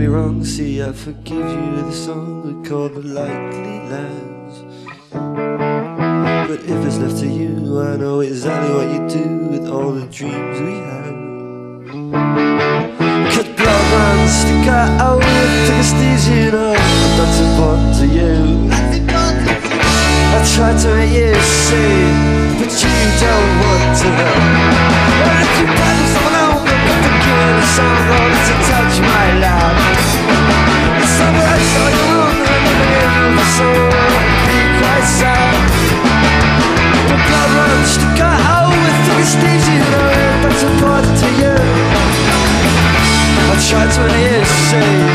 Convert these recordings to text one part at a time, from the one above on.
me wrong, see I forgive you The song we call the likely lads But if it's left to you, I know exactly what you do With all the dreams we had Cut blood runs to cut out Take a steeze, you But that's important to you. I try to make you see But you don't want to know try to an ear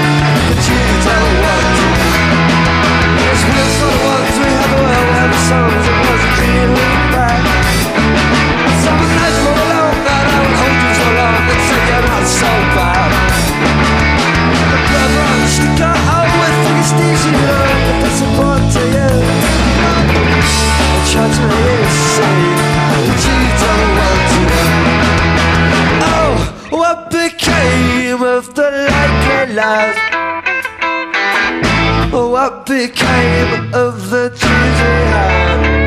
what oh, became of the trees we.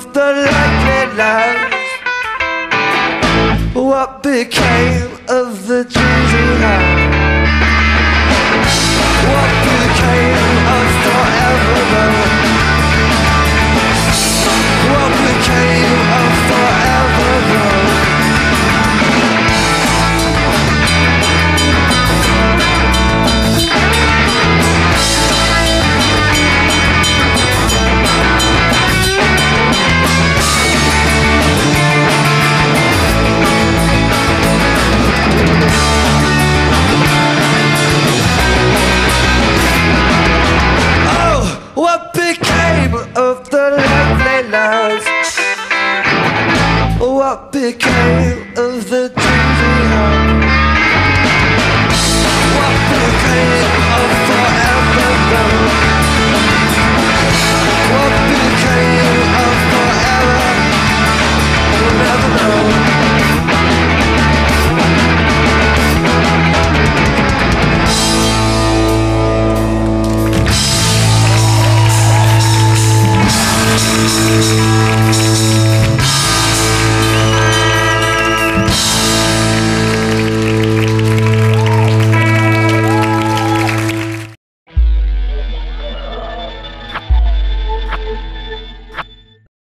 of the likely lads What became of the dreams we had? the cave of the deviant. What of forever